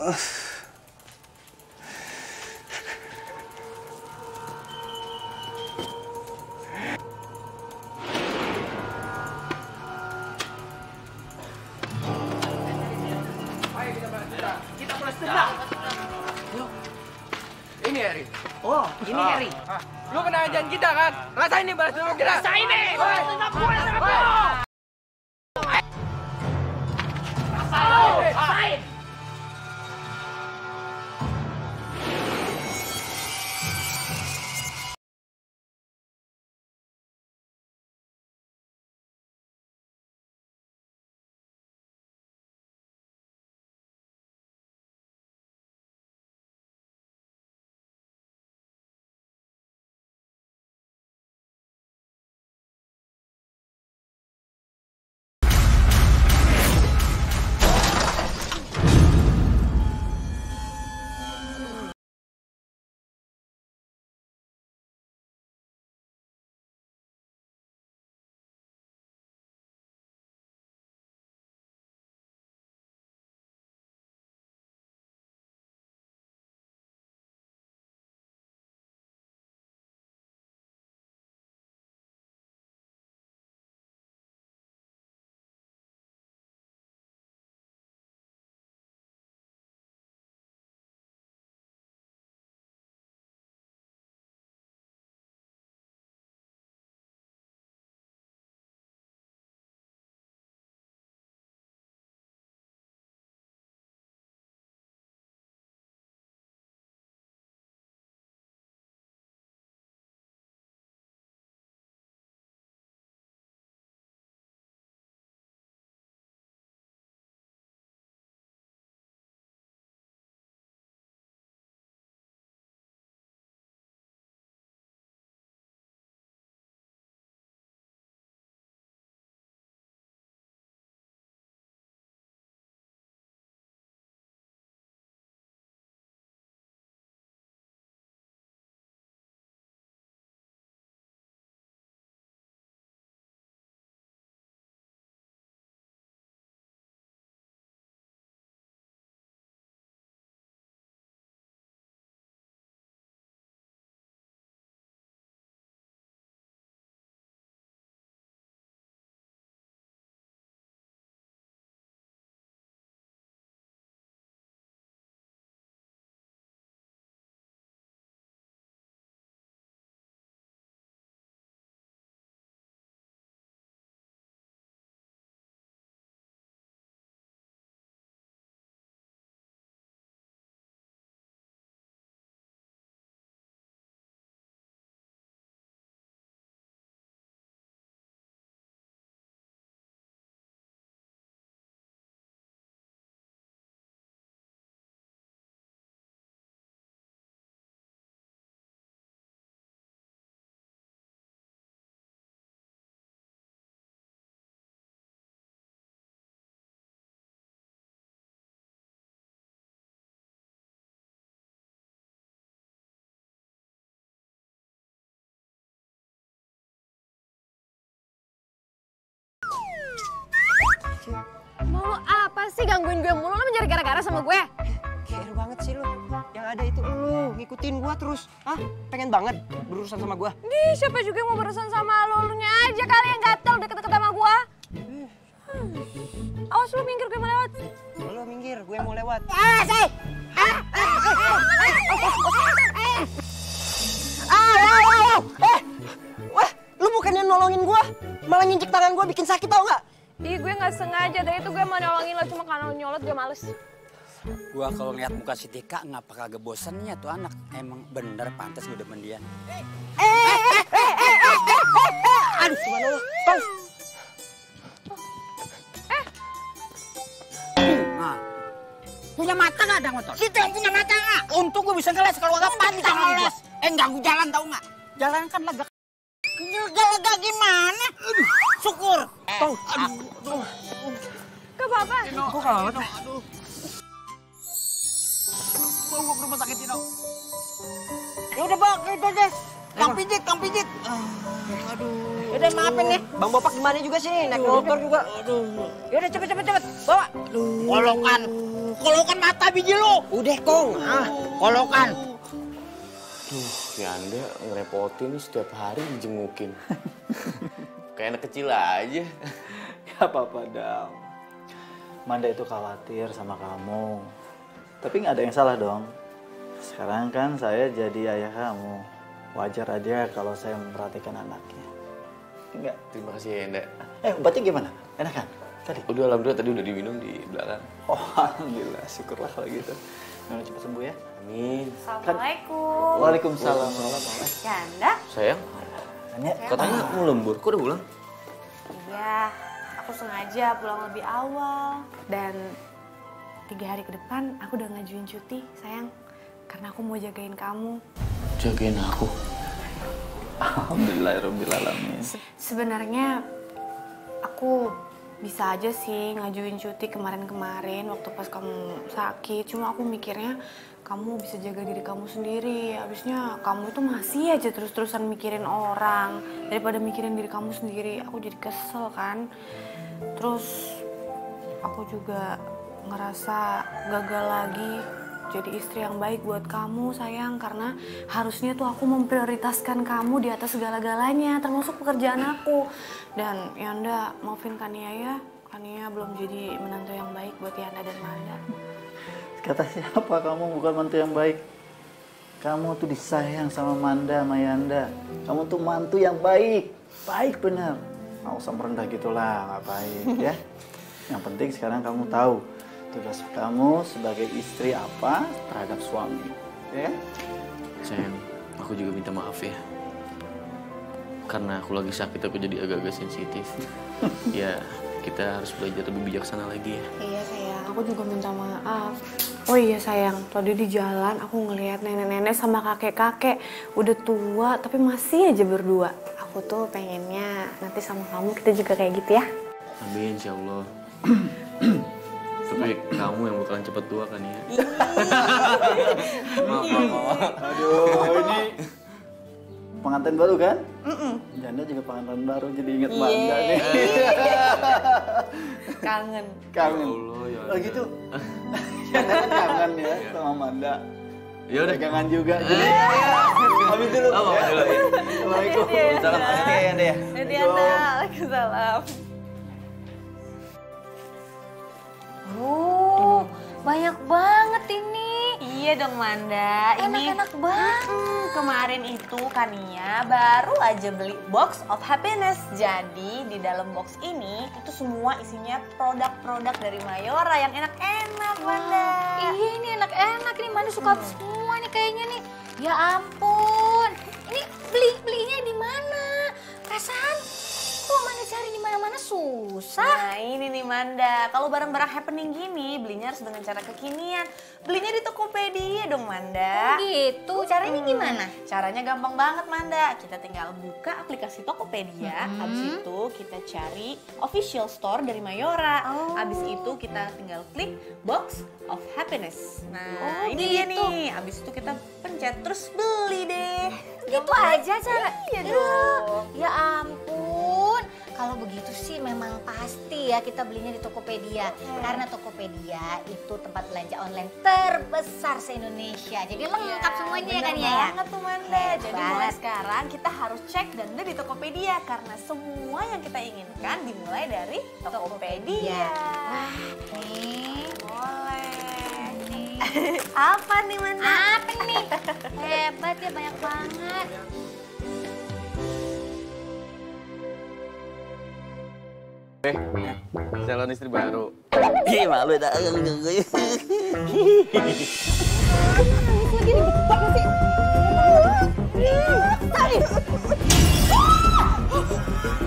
Ini Harry. Oh, ini Harry. Lu kena ajan kita kan? Rasain nih balas dendam kita. Rasain nih, balas dendam gue sama Lu apa sih gangguin gue mulu? Lu mencari gara-gara sama gue? Care banget sih lu. Yang ada itu lu ngikutin gua terus. Hah? Pengen banget berurusan sama gua. Nih, siapa juga yang mau berurusan sama lu? Lu nya aja kali yang gatel deket-deket sama gue. Hmm. Awas lu minggir gue mau lewat. Lu minggir, gue mau lewat. Ah, say! Ah, ah, Ah, ya, ya, ya. Eh, wah, lu bukannya nolongin gua, malah nginjek tangan gua bikin sakit tau nggak? Ih, gue gak sengaja. Dari itu gue mau nolongin lo. Cuma karena lo nyolot gue males. Gua kalau ngeliat muka si Tika ngapa kagak bosannya tuh anak. Emang bener pantas gue demen dia. Aduh, gimana? Tong, Nah, punya mata gak ada motor? Situ yang punya mata gak? Untung gue bisa ngeles kalau gak pan bisa ngeles. Eh ganggu jalan tau gak? Jalan kan lega. Lega-lega gimana? Syukur. Tong, aduh, aduh. Gak apa-apa. Kok kalah dong? Bawa gue ke rumah sakit Tino. Ya udah bang, itu deh. Kang pijit, kang pijit. Ah, aduh. Yaudah maafin nih. Bang Bopak gimana juga sih naik motor juga. Aduh. Yaudah cepet cepet cepet bawa. Kolokan. Kolokan mata biji lu. Udah kong. Ah. Kolokan. Duh, si Anda ngerepotin nih setiap hari dijengukin. Kayak anak kecil aja. Gak apa-apa, Dam. Manda itu khawatir sama kamu. Tapi nggak ada yang salah dong. Sekarang kan saya jadi ayah kamu. Wajar aja kalau saya memperhatikan anaknya. Enggak. Terima kasih ya, Anda. Eh, obatnya gimana? Enak kan? Tadi? Udah alhamdulillah tadi udah diminum di belakang. Oh, alhamdulillah. Syukurlah kalau gitu. Nona cepat sembuh ya. Amin. Assalamualaikum. Waalaikumsalam. Canda? Sayang, Tanya, katanya mau lembur. Kok udah pulang? Iya, aku sengaja pulang lebih awal. Dan tiga hari ke depan aku udah ngajuin cuti, sayang. Karena aku mau jagain kamu. Jagain aku. Alhamdulillahirrahmanirrahim. Sebenarnya aku bisa aja sih ngajuin cuti kemarin-kemarin waktu pas kamu sakit. Cuma aku mikirnya kamu bisa jaga diri kamu sendiri. Habisnya kamu itu masih aja terus-terusan mikirin orang daripada mikirin diri kamu sendiri. Aku jadi kesel kan. Terus aku juga ngerasa gagal lagi jadi istri yang baik buat kamu sayang karena harusnya tuh aku memprioritaskan kamu di atas segala-galanya termasuk pekerjaan aku dan Yanda maafin Kania ya Kania belum jadi menantu yang baik buat Yanda dan Manda Kata siapa kamu bukan mantu yang baik? Kamu tuh disayang sama Manda, Mayanda. Kamu tuh mantu yang baik. Baik bener. Nggak usah merendah gitulah, nggak baik ya. Yang penting sekarang kamu tahu tugas kamu sebagai istri apa terhadap suami. Ya kan? Sayang, aku juga minta maaf ya. Karena aku lagi sakit, aku jadi agak-agak sensitif. ya, kita harus belajar lebih bijaksana lagi ya. iya aku juga minta maaf oh iya sayang tadi di jalan aku ngelihat nenek-nenek sama kakek-kakek udah tua tapi masih aja berdua aku tuh pengennya nanti sama kamu kita juga kayak gitu ya Amin, insya Allah. Tapi kamu yang bakalan cepet tua kan ya? maaf, maaf, maaf. Aduh, ini pengantin baru kan? Janda juga pengantin baru jadi inget Manda nih. kangen Kangen. Allah, ya Oh gitu. Janda kan kangen ya sama Manda. Ya udah. Pegangan juga. Jadi pamit dulu. Oh, dulu, ya. Assalamualaikum. Salam. Oke, Yanda ya. Jadi Anda, Waalaikumsalam. Oh, banyak banget ini. Iya dong Manda, ini Enak-enak banget. Hmm, kemarin itu Kania baru aja beli box of happiness. Jadi di dalam box ini itu semua isinya produk-produk dari Mayora yang enak-enak Manda. Iya ini enak-enak nih Manda suka semua nih kayaknya nih. Ya ampun. Ini beli Manda, kalau barang-barang happening gini belinya harus dengan cara kekinian. Belinya di Tokopedia dong Manda. Gitu. Caranya gimana? Caranya gampang banget Manda. Kita tinggal buka aplikasi Tokopedia. Habis itu kita cari official store dari Mayora. Habis itu kita tinggal klik box of happiness. Nah, Oh, ini dia gitu. nih. Habis itu kita pencet terus beli deh. Gitu aja cara. Iya Ya, dong. Ya ampun. Kalau begitu sih memang pasti ya kita belinya di Tokopedia. Karena Tokopedia itu tempat belanja online terbesar se-Indonesia. Jadi lengkap semuanya ya kan ya ya? banget tuh Manda. Jadi mulai Hebat. sekarang kita harus cek dan beli di Tokopedia karena semua yang kita inginkan dimulai dari Tokopedia. Wah, nih. Boleh. Nih. Apa nih Manda? Apa nih? Hebat ya banyak banget. Eh, calon istri baru. Ih, malu dah.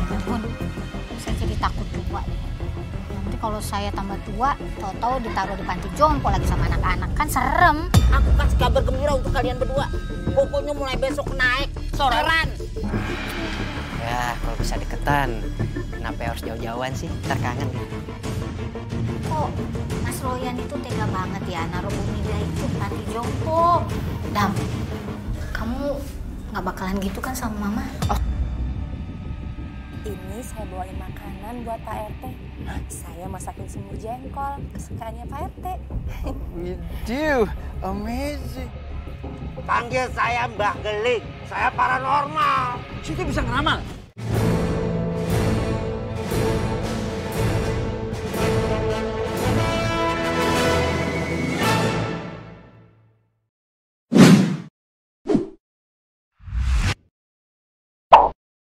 Ampun, saya jadi takut tua nih. Nanti kalau saya tambah tua, tahu-tahu ditaruh di panti jompo lagi sama anak-anak. Kan serem. Aku kasih kabar gembira untuk kalian berdua. Pokoknya mulai besok naik soreran. Ya, kalau bisa deketan. Kenapa harus jauh-jauhan sih? Ntar kangen. Kok Mas Royan itu tega banget ya naruh Bumi dia itu panti jompo. Dam, kamu nggak bakalan gitu kan sama mama? Ini saya bawain makanan buat Pak RT. Saya masakin semur jengkol kesukaannya Pak RT. Widih, amazing. Panggil saya Mbah Geling. Saya paranormal. Situ bisa ngeramal.